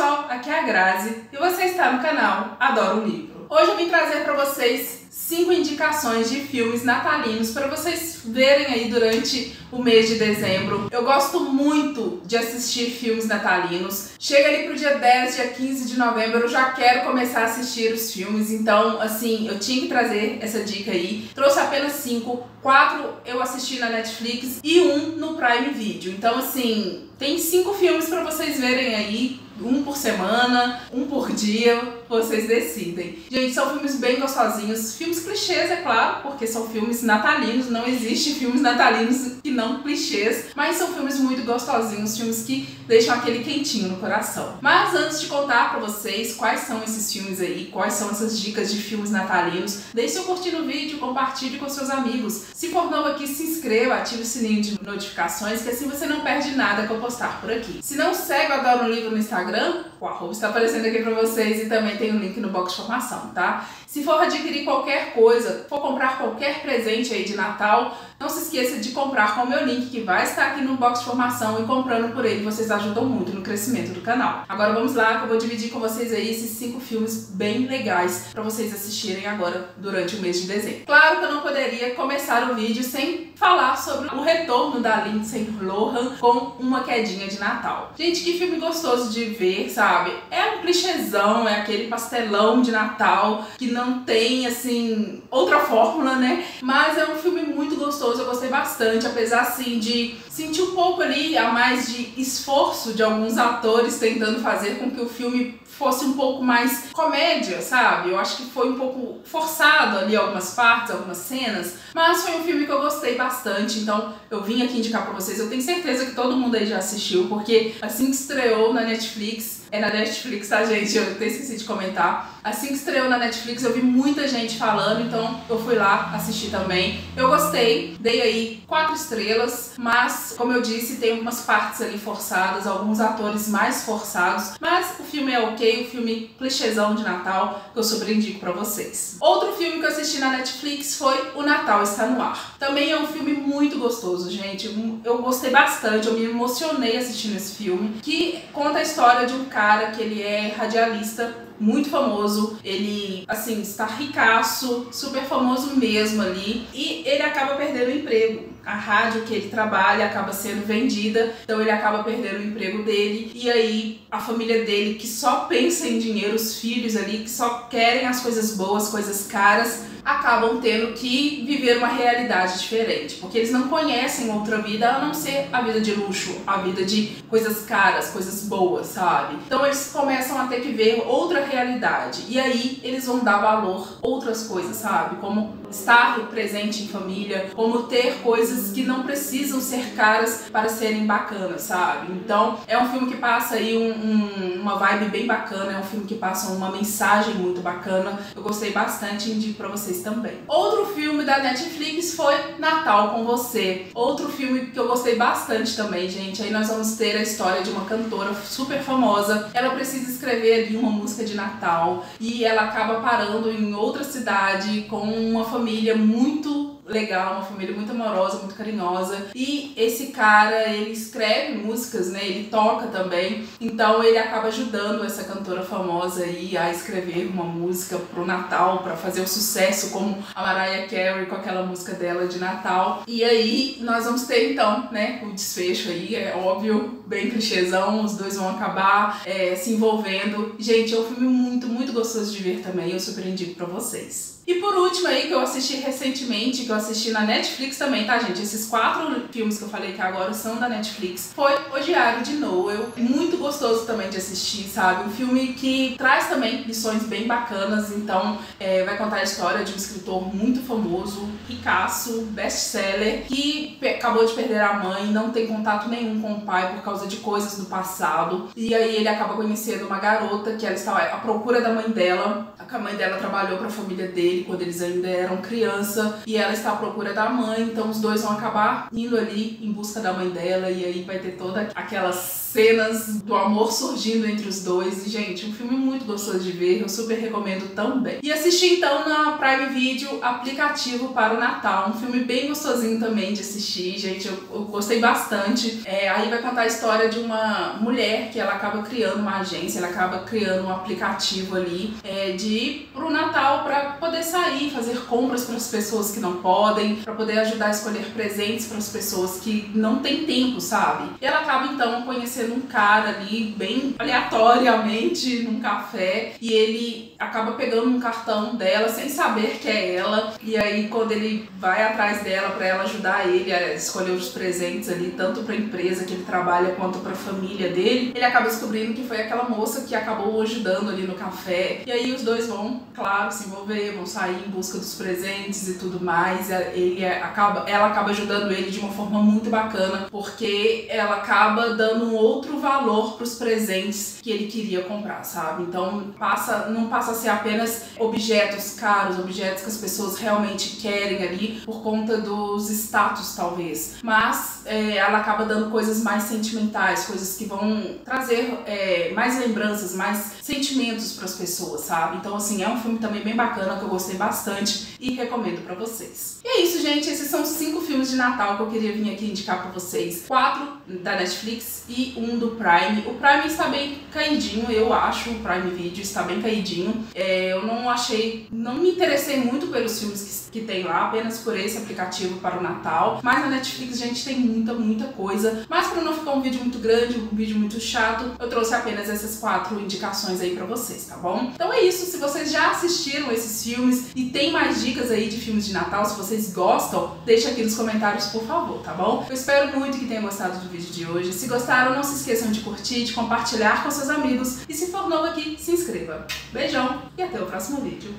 pessoal, aqui é a Grazi e você está no canal Adoro um Livro. Hoje eu vim trazer para vocês cinco indicações de filmes natalinos para vocês verem aí durante o mês de dezembro. Eu gosto muito de assistir filmes natalinos. Chega ali pro dia 10, dia 15 de novembro, eu já quero começar a assistir os filmes, então assim, eu tinha que trazer essa dica aí. Trouxe apenas cinco, quatro eu assisti na Netflix e um no Prime Video. Então assim, tem cinco filmes para vocês verem aí um por semana, um por dia, vocês decidem. Gente, são filmes bem gostosinhos, filmes clichês, é claro, porque são filmes natalinos, não existe filmes natalinos que não clichês, mas são filmes muito gostosinhos, filmes que deixam aquele quentinho no coração. Mas antes de contar pra vocês quais são esses filmes aí, quais são essas dicas de filmes natalinos, deixe seu curtir no vídeo, compartilhe com seus amigos. Se for novo aqui, se inscreva, ative o sininho de notificações, que assim você não perde nada que eu postar por aqui. Se não segue o Adoro Livro no Instagram, o arroba está aparecendo aqui para vocês e também tem o um link no box de formação, tá? Se for adquirir qualquer coisa, for comprar qualquer presente aí de Natal, não se esqueça de comprar com o meu link que vai estar aqui no box de formação e comprando por ele vocês ajudam muito no crescimento do canal. Agora vamos lá que eu vou dividir com vocês aí esses cinco filmes bem legais para vocês assistirem agora durante o mês de dezembro. Claro que eu não poderia começar o vídeo sem falar sobre o retorno da Lindsay Lohan com uma quedinha de Natal. Gente, que filme gostoso de ver, sabe? É um clichêzão, é aquele pastelão de Natal que não tem, assim, outra fórmula, né? Mas é um filme muito gostoso, eu gostei bastante, apesar, assim, de sentir um pouco ali a mais de esforço de alguns atores tentando fazer com que o filme fosse um pouco mais comédia, sabe? Eu acho que foi um pouco forçado ali algumas partes, algumas cenas, mas foi um filme que eu gostei bastante, então eu vim aqui indicar pra vocês. Eu tenho certeza que todo mundo aí já assistiu, porque assim que estreou na Netflix, é na Netflix, tá, gente? Eu até esqueci de comentar. Assim que estreou na Netflix, eu vi muita gente falando, então eu fui lá assistir também. Eu gostei, dei aí quatro estrelas, mas, como eu disse, tem algumas partes ali forçadas, alguns atores mais forçados, mas o filme é ok, o filme clichêzão de Natal, que eu super indico pra vocês. Outro filme que eu assisti na Netflix foi O Natal Está No Ar. Também é um filme muito gostoso, gente. Eu gostei bastante, eu me emocionei assistindo esse filme, que conta a história de um cara cara que ele é radialista muito famoso, ele, assim, está ricaço, super famoso mesmo ali, e ele acaba perdendo o emprego. A rádio que ele trabalha acaba sendo vendida, então ele acaba perdendo o emprego dele, e aí a família dele, que só pensa em dinheiro, os filhos ali, que só querem as coisas boas, coisas caras, acabam tendo que viver uma realidade diferente, porque eles não conhecem outra vida a não ser a vida de luxo, a vida de coisas caras, coisas boas, sabe? Então eles começam a ter que ver outra realidade e aí eles vão dar valor outras coisas, sabe? Como estar presente em família, como ter coisas que não precisam ser caras para serem bacanas, sabe? Então é um filme que passa aí um, um, uma vibe bem bacana, é um filme que passa uma mensagem muito bacana. Eu gostei bastante, indico para vocês também. Outro filme da Netflix foi Natal com Você. Outro filme que eu gostei bastante também, gente. Aí nós vamos ter a história de uma cantora super famosa. Ela precisa escrever ali uma música de Natal e ela acaba parando em outra cidade com uma família muito legal, uma família muito amorosa, muito carinhosa. E esse cara, ele escreve músicas, né? Ele toca também. Então ele acaba ajudando essa cantora famosa aí a escrever uma música pro Natal, para fazer o sucesso como a Mariah Carey com aquela música dela de Natal. E aí nós vamos ter então, né, o desfecho aí, é óbvio, bem clichêzão, os dois vão acabar é, se envolvendo. Gente, é um filme muito, muito gostoso de ver também, eu super indico pra vocês. E por último aí, que eu assisti recentemente, que eu assisti na Netflix também, tá, gente? Esses quatro filmes que eu falei que agora são da Netflix. Foi O Diário de Noel. Muito gostoso também de assistir, sabe? Um filme que traz também lições bem bacanas. Então, é, vai contar a história de um escritor muito famoso, ricaço, best-seller, que acabou de perder a mãe, não tem contato nenhum com o pai por causa de coisas do passado. E aí ele acaba conhecendo uma garota que ela estava à procura da mãe dela. A mãe dela trabalhou para a família dele quando eles ainda eram criança e ela está à procura da mãe, então os dois vão acabar indo ali em busca da mãe dela e aí vai ter toda aquelas cenas do amor surgindo entre os dois. E, gente, um filme muito gostoso de ver, eu super recomendo também. E assisti então na Prime Video aplicativo para o Natal, um filme bem gostosinho também de assistir, gente, eu, eu gostei bastante. É, aí vai contar a história de uma mulher que ela acaba criando uma agência, ela acaba criando um aplicativo ali é, de ir pro Natal para poder sair, fazer compras para as pessoas que não podem, para poder ajudar a escolher presentes para as pessoas que não têm tempo, sabe? E ela acaba então conhecendo um cara ali bem aleatoriamente num café e ele acaba pegando um cartão dela sem saber que é ela. E aí quando ele vai atrás dela para ela ajudar ele a escolher os presentes ali, tanto para a empresa que ele trabalha quanto para a família dele, ele acaba descobrindo que foi aquela moça que acabou ajudando ali no café. E aí os dois vão, claro, se envolver, vão sair em busca dos presentes e tudo mais. Ele acaba, ela acaba ajudando ele de uma forma muito bacana, porque ela acaba dando um outro valor para os presentes que ele queria comprar, sabe? Então passa, não passa a ser apenas objetos caros, objetos que as pessoas realmente querem ali por conta dos status, talvez. Mas é, ela acaba dando coisas mais sentimentais, coisas que vão trazer é, mais lembranças, mais sentimentos para as pessoas, sabe? Então, assim, é um filme também bem bacana que eu gostei bastante e recomendo para vocês. E é isso, gente. Esses são cinco filmes de Natal que eu queria vir aqui indicar para vocês. Quatro da Netflix e um do Prime. O Prime está bem caidinho, eu acho. O Prime Video está bem caidinho. É, eu não achei, não me interessei muito pelos filmes que, que tem lá, apenas por esse aplicativo para o Natal. Mas na Netflix, gente, tem muita, muita coisa. Mas para não ficar um vídeo muito grande, um vídeo muito chato, eu trouxe apenas essas quatro indicações aí para vocês, tá bom? Então é isso. Se vocês já assistiram esses filmes e tem mais dicas aí de filmes de Natal, se vocês gostam, deixa aqui nos comentários, por favor, tá bom? Eu espero muito que tenham gostado do vídeo de hoje. Se gostaram, não se esqueçam de curtir, de compartilhar com seus amigos e se for novo aqui, se inscreva. Beijão e até o próximo vídeo.